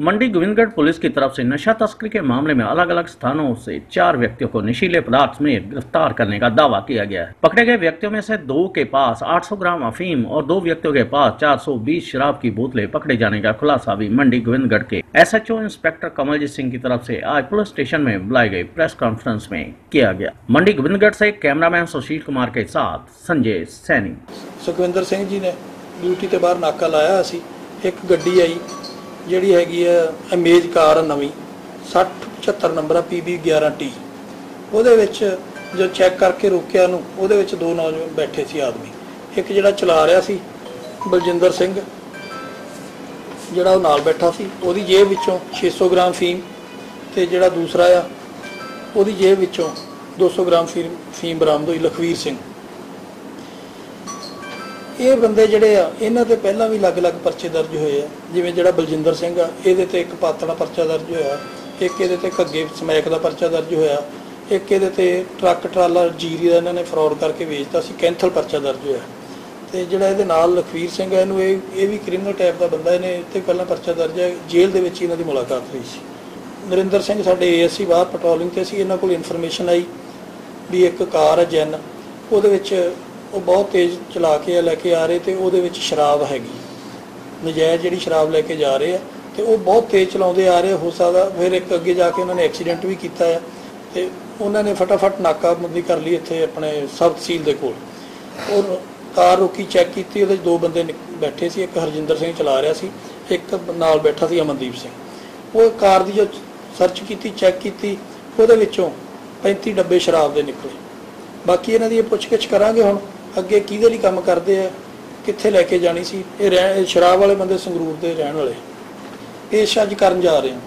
मंडी Govindgarh police की तरफ़ से नशा तस्करी के मामले में अलग अलग स्थानों से चार व्यक्तियों को नशीले पदार्थ में गिरफ़्तार करने का दावा किया गया है। पकड़े गए व्यक्तियों में से दो के पास 800 ग्राम अफीम और दो व्यक्तियों के पास 420 शराब की बोतलें पकड़े जाने का खुलासा भी मंडी गोविंदगढ़ के एसएचओ इंस्पेक्टर कमलजीत सिंह की तरफ़ ऐसी आज पुलिस स्टेशन में बुलाई गई प्रेस कॉन्फ्रेंस में किया गया। मंडी गोविंदगढ़ ऐसी कैमरामैन सुशील कुमार के साथ संजय सैनी। सुखविंदर सिंह जी ने ड्यूटी के बाहर नाका लाया एक गड्डी आई ਜਿਹੜੀ ਹੈਗੀ ਆ ਅਮੇਜ਼ ਕਾਰ ਆ ਨਵੀਂ 60 75 ਨੰਬਰ ਆ PB 11T ਉਹਦੇ ਵਿੱਚ ਜੋ ਚੈੱਕ ਕਰਕੇ ਰੋਕਿਆ ਨੂੰ ਉਹਦੇ ਵਿੱਚ ਦੋ ਨੌਜਵਾਨ ਬੈਠੇ ਸੀ ਆਦਮੀ। ਇੱਕ ਜਿਹੜਾ ਚਲਾ ਰਿਹਾ ਸੀ, ਬਲਜਿੰਦਰ ਸਿੰਘ, ਜਿਹੜਾ ਉਹ ਨਾਲ ਬੈਠਾ ਸੀ, ਉਹਦੀ ਜੇਬ ਵਿੱਚੋਂ 600 ਗ੍ਰਾਮ ਫੀਮ ਤੇ ਜਿਹੜਾ ਦੂਸਰਾ ਆ, ਉਹਦੀ ਜੇਬ ਵਿੱਚੋਂ 200 ਗ੍ਰਾਮ ਫੀਮ ਫੀਮ ਬਰਾਮਦ ਹੋਈ, ਲਖਵੀਰ ਸਿੰਘ। ਇਹ ਬੰਦੇ ਜਿਹੜੇ ਆ, ਇਹਨਾਂ ਤੇ ਪਹਿਲਾਂ ਵੀ ਅਲੱਗ-ਅਲੱਗ ਪਰਚੇ ਦਰਜ ਹੋਏ ਆ। ਜਿਵੇਂ ਜਿਹੜਾ ਬਲਜਿੰਦਰ ਸਿੰਘ ਆ, ਇਹਦੇ ਤੇ ਇੱਕ ਪਾਤੜਾ ਪਰਚਾ ਦਰਜ ਹੋਇਆ। ਇੱਕ ਇਹਦੇ ਤੇ ਘੱਗੇ ਸਮੈਕ ਦਾ ਪਰਚਾ ਦਰਜ ਹੋਇਆ। ਇੱਕ ਇਹਦੇ ਤੇ ਟਰੱਕ ਟਰਾਲਾ ਜੀਰੀ ਦਾ ਇਹਨਾਂ ਨੇ ਫਰਾਡ ਕਰਕੇ ਵੇਚਤਾ ਸੀ, ਕੈਂਥਲ ਪਰਚਾ ਦਰਜ ਹੋਇਆ। ਤੇ ਜਿਹੜਾ ਇਹਦੇ ਨਾਲ ਲਖਵੀਰ ਸਿੰਘ ਹੈ ਇਹਨੂੰ ਇਹ ਇਹ ਵੀ ਕ੍ਰਿਮੀਨਲ ਟਾਈਪ ਦਾ ਬੰਦਾ, ਇਹਨੇ ਇੱਥੇ ਪਹਿਲਾਂ ਪਰਚਾ ਦਰਜ ਹੈ ਜੇਲ੍ਹ ਦੇ ਵਿੱਚ ਹੀ ਇਹਨਾਂ ਦੀ ਮੁਲਾਕਾਤ ਹੋਈ ਸੀ। ਨਰਿੰਦਰ ਸਿੰਘ ਸਾਡੇ ਏਐਸਸੀ ਬਾਹਰ ਪੈਟਰੋਲਿੰਗ ਤੇ ਸੀ, ਇਹਨਾਂ ਕੋਲ ਇਨਫੋਰਮੇਸ਼ਨ ਆਈ ਵੀ ਇੱਕ ਕਾਰ ਹੈ ਜੈਨ, ਉਹਦੇ ਵਿੱਚ ਉਹ ਬਹੁਤ ਤੇਜ਼ ਚਲਾ ਕੇ ਲੈ ਕੇ ਆ ਰਹੇ ਤੇ ਉਹਦੇ ਵਿੱਚ ਸ਼ਰਾਬ ਹੈਗੀ। ਨਜਾਇਜ਼ ਜਿਹੜੀ ਸ਼ਰਾਬ ਲੈ ਕੇ ਜਾ ਰਹੇ ਆ ਤੇ ਉਹ ਬਹੁਤ ਤੇਜ਼ ਚਲਾਉਂਦੇ ਆ ਰਹੇ, ਹੋ ਸਕਦਾ ਫਿਰ ਇੱਕ ਅੱਗੇ ਜਾ ਕੇ ਉਹਨਾਂ ਨੇ ਐਕਸੀਡੈਂਟ ਵੀ ਕੀਤਾ ਹੈ ਤੇ ਉਹਨਾਂ ਨੇ ਫਟਾਫਟ ਨਾਕਾਬੰਦੀ ਕਰ ਲਈ ਇੱਥੇ ਆਪਣੇ ਸਬ ਤਹਿਸੀਲ ਦੇ ਕੋਲ। ਔਰ ਕਾਰ ਰੋਕੀ ਚੈੱਕ ਕੀਤੀ, ਉਹਦੇ 'ਚ ਦੋ ਬੰਦੇ ਨਿਕ- ਬੈਠੇ ਸੀ, ਇੱਕ ਹਰਜਿੰਦਰ ਸਿੰਘ ਚਲਾ ਰਿਹਾ ਸੀ, ਇੱਕ ਨਾਲ ਬੈਠਾ ਸੀ ਅਮਨਦੀਪ ਸਿੰਘ। ਉਹ ਕਾਰ ਦੀ ਜੋ ਸਰਚ ਕੀਤੀ, ਚੈੱਕ ਕੀਤੀ, ਉਹਦੇ ਵਿੱਚੋਂ 35 ਡੱਬੇ ਸ਼ਰਾਬ ਦੇ ਨਿਕਲੇ। ਬਾਕੀ ਇਹਨਾਂ ਦੀ ਇਹ ਪੁੱਛਗਿੱਛ ਕਰਾਂਗੇ ਹੁਣ। ਅੱਗੇ ਕਿਹਦੇ ਲਈ ਕੰਮ ਕਰਦੇ ਆ? ਕਿੱਥੇ ਲੈ ਕੇ ਜਾਣੀ ਸੀ? ਇਹ ਰਹਿ- ਇਹ ਸ਼ਰਾਬ ਵਾਲੇ ਬੰਦੇ ਸੰਗਰੂਰ ਦੇ ਰਹਿਣ ਵਾਲੇ। ਪੇਸ਼ ਅੱਜ ਕਰਨ ਜਾ ਰਹੇ ਹਾਂ